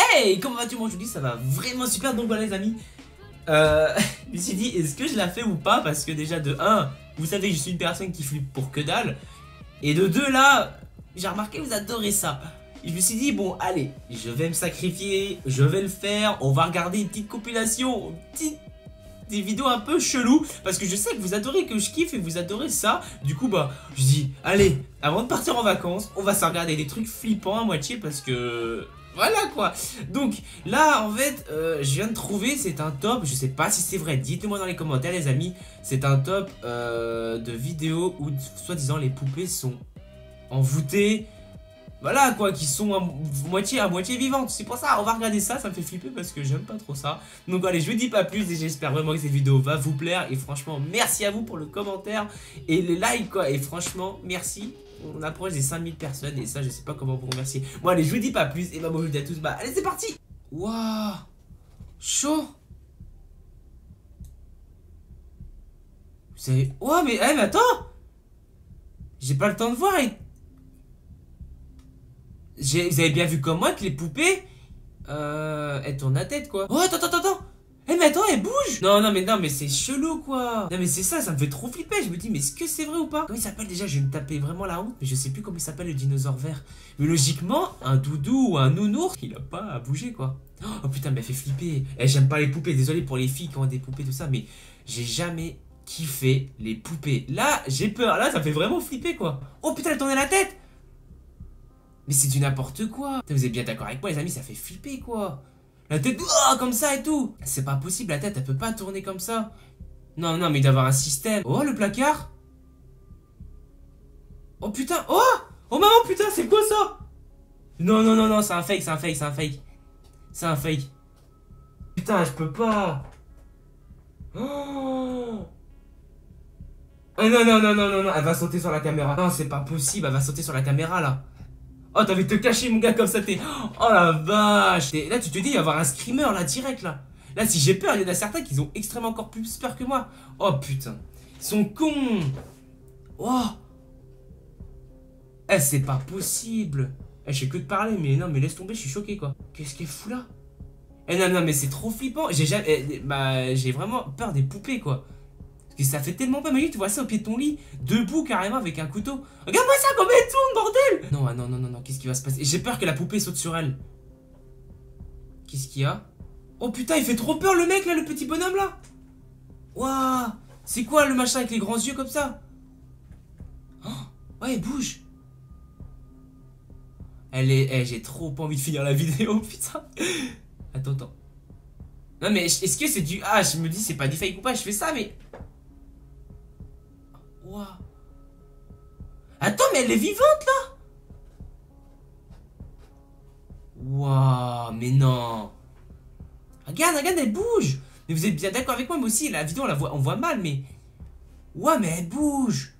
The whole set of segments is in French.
Hey, comment vas-tu? Moi aujourd'hui Ça va vraiment super, donc voilà les amis. Euh, je me suis dit, est-ce que je la fais ou pas? Parce que déjà de 1, vous savez que je suis une personne qui flippe pour que dalle. Et de 2 là, j'ai remarqué vous adorez ça. je me suis dit, bon allez, je vais me sacrifier, je vais le faire, on va regarder une petite compilation, petite des vidéos un peu chelou parce que je sais que vous adorez que je kiffe et vous adorez ça. Du coup, bah, je dis, allez, avant de partir en vacances, on va se regarder des trucs flippants à moitié parce que voilà quoi Donc là en fait euh, je viens de trouver c'est un top Je sais pas si c'est vrai dites moi dans les commentaires les amis C'est un top euh, de vidéos où soi-disant les poupées sont envoûtées voilà quoi, qui sont à moitié à moitié vivantes. C'est pour ça, on va regarder ça, ça me fait flipper parce que j'aime pas trop ça. Donc allez, je vous dis pas plus et j'espère vraiment que cette vidéo va vous plaire. Et franchement, merci à vous pour le commentaire et les likes quoi. Et franchement, merci. On approche des 5000 personnes et ça, je sais pas comment vous remercier. Bon allez, je vous dis pas plus et bah bon, je vous dis à tous, bah allez, c'est parti Waouh Chaud Vous savez... Oh mais, eh, mais attends J'ai pas le temps de voir et vous avez bien vu comme moi que les poupées, euh, elles tournent la tête quoi. Oh attends, attends, attends Eh mais attends, elle bouge Non, non, mais non, mais c'est chelou quoi Non mais c'est ça, ça me fait trop flipper, je me dis mais est-ce que c'est vrai ou pas? Comment il s'appelle déjà Je vais me taper vraiment la honte, mais je sais plus comment il s'appelle le dinosaure vert. Mais logiquement, un doudou ou un nounours, il a pas à bouger quoi. Oh putain, mais elle fait flipper. Eh, j'aime pas les poupées, désolé pour les filles qui ont des poupées, tout ça, mais j'ai jamais kiffé les poupées. Là, j'ai peur, là, ça fait vraiment flipper quoi. Oh putain, elle tournait la tête mais c'est du n'importe quoi. Vous êtes bien d'accord avec moi, les amis, ça fait flipper, quoi. La tête, oh, comme ça et tout. C'est pas possible, la tête, elle peut pas tourner comme ça. Non, non, mais il doit avoir un système. Oh, le placard. Oh, putain. Oh Oh, maman, putain, c'est quoi ça? Non, non, non, non, c'est un fake, c'est un fake, c'est un fake. C'est un fake. Putain, je peux pas. Oh Oh non, non, non, non, non, non, elle va sauter sur la caméra. Non, c'est pas possible, elle va sauter sur la caméra, là. Oh, t'avais te cacher, mon gars, comme ça, t'es... Oh, la vache Là, tu te dis, il y avoir un screamer, là, direct, là. Là, si j'ai peur, il y en a certains qui ont extrêmement encore plus peur que moi. Oh, putain. Ils sont cons Oh Eh, c'est pas possible Eh, je sais que de parler, mais non, mais laisse tomber, je suis choqué, quoi. Qu'est-ce qui est fou, là? Eh, non, non, mais c'est trop flippant. J'ai jamais... Eh, bah, j'ai vraiment peur des poupées, quoi ça fait tellement pas mal, tu vois ça au pied de ton lit, debout carrément avec un couteau. Regarde-moi ça, comment elle tourne, bordel! Non, ah, non, non, non, non, qu'est-ce qui va se passer? J'ai peur que la poupée saute sur elle. Qu'est-ce qu'il y a? Oh putain, il fait trop peur le mec là, le petit bonhomme là! Waouh C'est quoi le machin avec les grands yeux comme ça? Oh, Ouais, bouge! Elle est... Eh, j'ai trop envie de finir la vidéo, putain! Attends, attends. Non mais est-ce que c'est du... Ah, je me dis c'est pas du fake ou pas, je fais ça mais... Attends, mais elle est vivante là. Waouh, mais non. Regarde, regarde, elle bouge. Mais vous êtes bien d'accord avec moi, moi aussi, la vidéo, on la voit, on voit mal, mais... Waouh, mais elle bouge.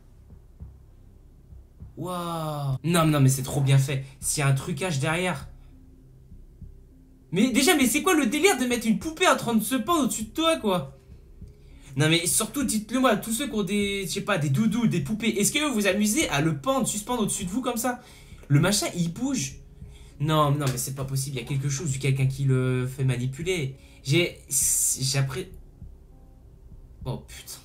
Waouh. Non, non, mais c'est trop bien fait. S'il y a un trucage derrière... Mais déjà, mais c'est quoi le délire de mettre une poupée en train de se pendre au-dessus de toi, quoi? Non mais surtout dites-le moi, tous ceux qui ont des, je sais pas, des doudous, des poupées, est-ce que vous vous amusez à le pendre, suspendre au-dessus de vous comme ça? Le machin il bouge. Non, non mais c'est pas possible, il y a quelque chose, quelqu'un qui le fait manipuler. J'ai, j'ai appris... Oh putain.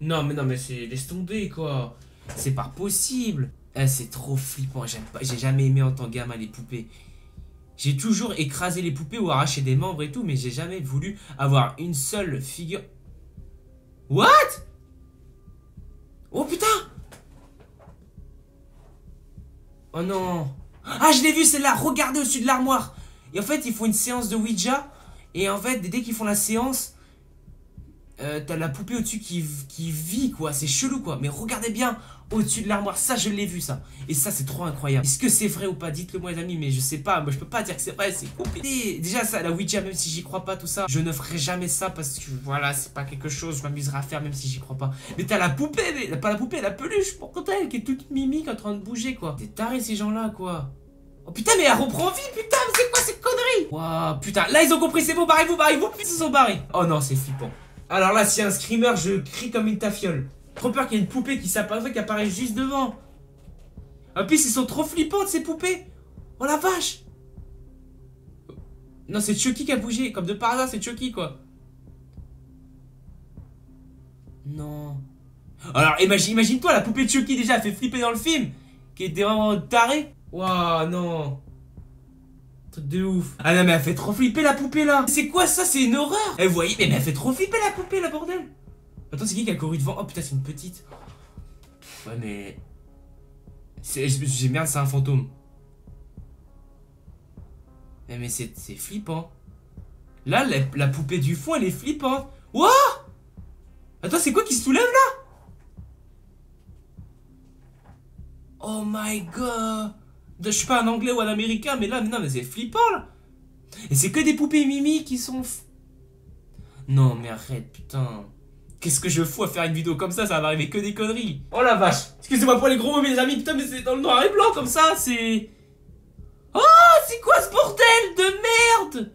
Non mais non mais c'est, laisse tomber quoi. C'est pas possible. Eh, c'est trop flippant, j'ai jamais aimé en tant que gamin les poupées. J'ai toujours écrasé les poupées ou arraché des membres et tout, mais j'ai jamais voulu avoir une seule figure. What? Oh putain! Oh non. Ah, je l'ai vu, c'est là Regardez au-dessus de l'armoire. Et en fait, ils font une séance de Ouija. Et en fait, dès qu'ils font la séance, euh, t'as la poupée au-dessus qui, qui vit, quoi. C'est chelou, quoi. Mais regardez bien au-dessus de l'armoire. Ça, je l'ai vu, ça. Et ça, c'est trop incroyable. Est-ce que c'est vrai ou pas? Dites-le moi, les amis. Mais je sais pas. Moi, je peux pas dire que c'est vrai. C'est compliqué. Déjà, ça, la Ouija, même si j'y crois pas, tout ça, je ne ferai jamais ça parce que voilà, c'est pas quelque chose je m'amuserai à faire, même si j'y crois pas. Mais t'as la poupée, mais pas la poupée, la peluche, pour elle, qui est toute mimique en train de bouger, quoi. T'es taré, ces gens-là, quoi. Oh putain, mais elle reprend vie, putain, c'est quoi cette connerie? Waouh, putain, là ils ont compris, c'est bon, barrez-vous, barrez-vous, ils se sont barrés. Oh non, c'est flippant. Alors là, si un screamer, je crie comme une tafiole. Trop peur qu'il y ait une poupée qui s'apparaît, qui apparaît juste devant. En plus, ils sont trop flippantes, ces poupées. Oh la vache. Non, c'est Chucky qui a bougé. Comme de par hasard, c'est Chucky, quoi. Non. Alors, imagine, imagine-toi, la poupée de Chucky, déjà, a fait flipper dans le film. Qui était vraiment tarée. Waouh, non. De ouf. Ah non, mais elle fait trop flipper, la poupée, là. C'est quoi, ça? C'est une horreur. Eh, vous voyez, mais elle fait trop flipper, la poupée, la bordel. Attends, c'est qui qui a couru devant? Oh, putain, c'est une petite. Ouais, mais... J'ai merde, c'est un fantôme. Mais, mais c'est flippant. Là, la, poupée du fond, elle est flippante. Wouah Attends, c'est quoi qui se soulève là? Oh my god Je suis pas un anglais ou un américain, mais là, non, mais c'est flippant là. Et c'est que des poupées Mimi qui sont... Non, mais arrête, putain. Qu'est-ce que je fous à faire une vidéo comme ça? Ça va m'arriver que des conneries. Oh la vache. Excusez-moi pour les gros mots, mes amis, putain, mais c'est dans le noir et blanc comme ça, c'est... Oh, c'est quoi ce bordel de merde?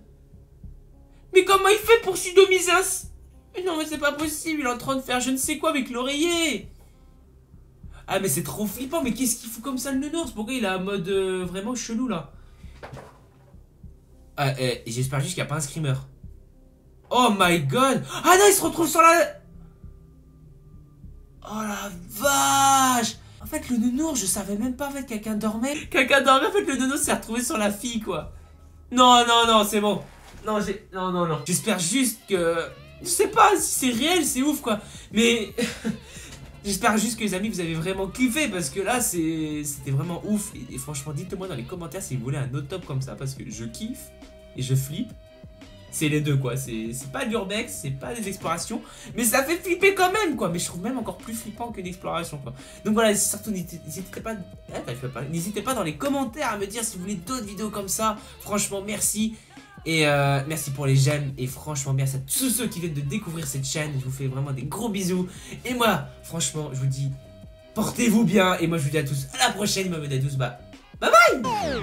Mais comment il fait pour sodomiser un... Mais non, mais c'est pas possible, il est en train de faire je ne sais quoi avec l'oreiller Ah, mais c'est trop flippant, mais qu'est-ce qu'il fout comme ça le nounours Pourquoi il a un mode euh, vraiment chelou, là? Ah, eh, j'espère juste qu'il n'y a pas un screamer. Oh my god Ah non, il se retrouve sur la... Oh la vache En fait, le nounours, je savais même pas en fait quelqu'un dormait. Quelqu'un dormait, en fait, le nounours s'est retrouvé sur la fille, quoi. Non, non, non, c'est bon. Non, j'ai... Non, non, non. J'espère juste que... Je sais pas si c'est réel, c'est ouf, quoi. Mais... J'espère juste que les amis vous avez vraiment kiffé parce que là c'était vraiment ouf et, franchement dites-moi dans les commentaires si vous voulez un autre top comme ça parce que je kiffe et je flippe c'est les deux quoi. C'est pas l'urbex, c'est pas des explorations, mais ça fait flipper quand même quoi. Mais je trouve même encore plus flippant qu'une exploration quoi. Donc voilà, surtout n'hésitez pas, n'hésitez pas dans les commentaires à me dire si vous voulez d'autres vidéos comme ça. Franchement, merci. Et euh, merci pour les j'aime et franchement merci à tous ceux qui viennent de découvrir cette chaîne. Je vous fais vraiment des gros bisous. Et moi, franchement, je vous dis, portez-vous bien. Et moi, je vous dis à tous à la prochaine. Moi, à tous, bah, bye bye